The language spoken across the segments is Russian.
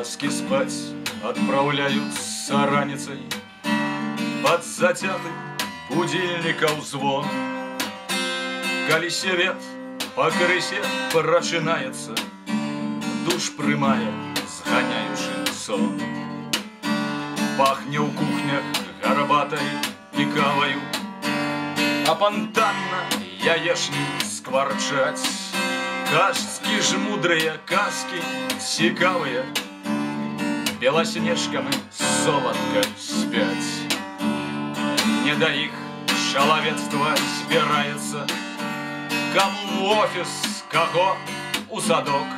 Казки спать отправляются раницей Под затятый будильников звон Калі свет по крысе прачынаецца Душ прымае, зганяючы сон Пахне ў кухнях гарбатай і каваю А пантанна яешні скварчаць Казкі ж мудрыя казкі цікавыя Беласнежкамі золатка спяць Не да іх шалавецтва збіраецца Кому в офіс, каго у садок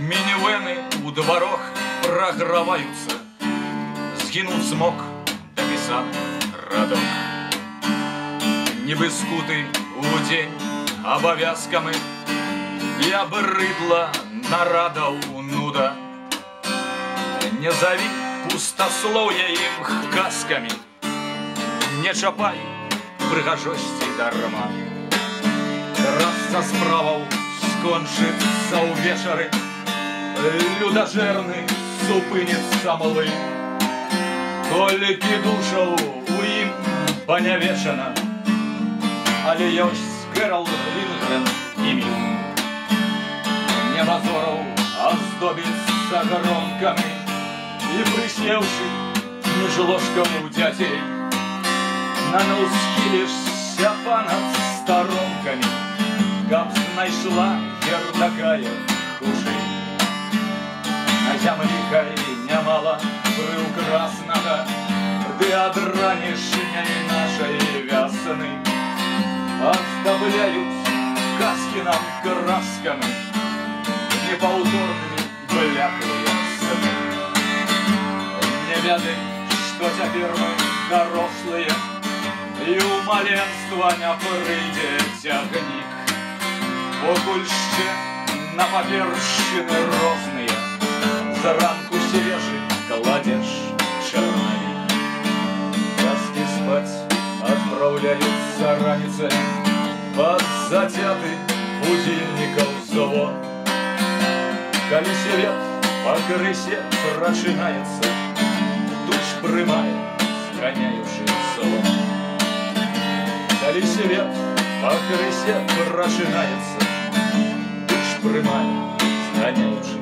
Мінівэны у дварох праграваюцца Згінуў смок дапісаны радок Нібы скуты у дзень абавязкамі І абрыдла нарадаў нуда Не заві пустаслоўя ім казкамі Не чапай прыгажосці дарма Раз са справаў скончыцца ўвечары Людажэрны супыніцца малы Колькі душаў у ім панявечана Але ёсць Гералд Лінгрен і міл Небазораў аздобіцца гронкамі І прыснеўшы між ложкам у дзяцей На нос хілішся панад старонкамі Каб знайшла гер такая хужэй На зямлі хай нямала прыўкраснага Ды ад ранішняй нашай вясны Оставляют каски нам красками Непаўторнымі Не ведай, што цяпер мы дарослыя І ў маленства не прыйдзе цягнік Покуль ще на папершчыны розныя Зранку свежы кладзеш чарнавік Казкі спаць отправляются раницей Под затятый будильников звон Коли свет по крысе прочинается Душ прымает, сгоняющий сон Коли свет по крысе прочинается Душ прымает, сгоняющий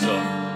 сон